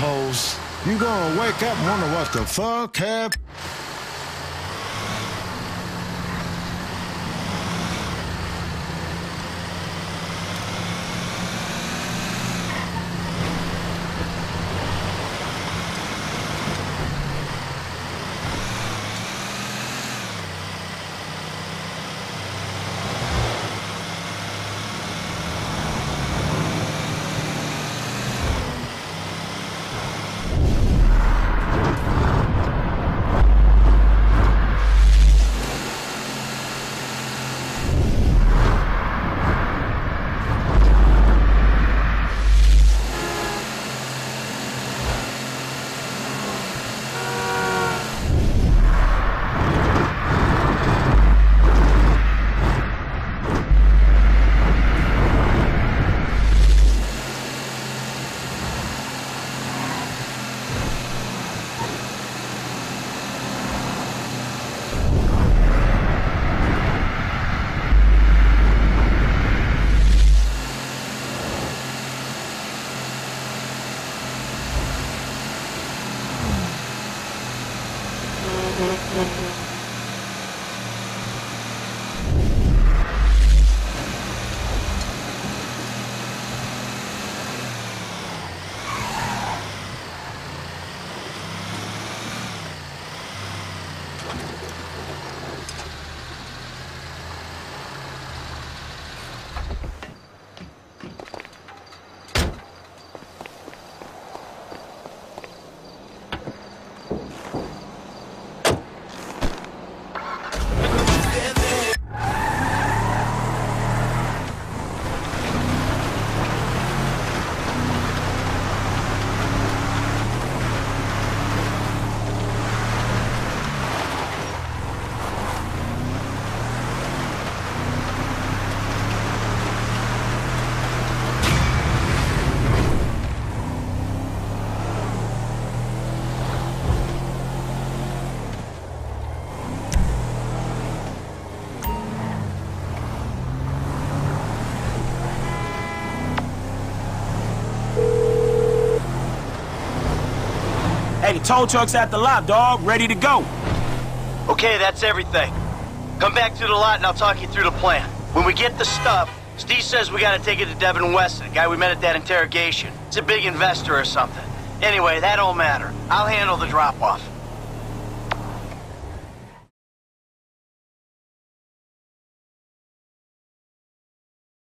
assholes. You gonna wake up and wonder what the fuck happened? と。Hey, the tow truck's at the lot, dog. Ready to go. Okay, that's everything. Come back to the lot and I'll talk you through the plan. When we get the stuff, Steve says we gotta take it to Devin Weston, the guy we met at that interrogation. It's a big investor or something. Anyway, that don't matter. I'll handle the drop-off.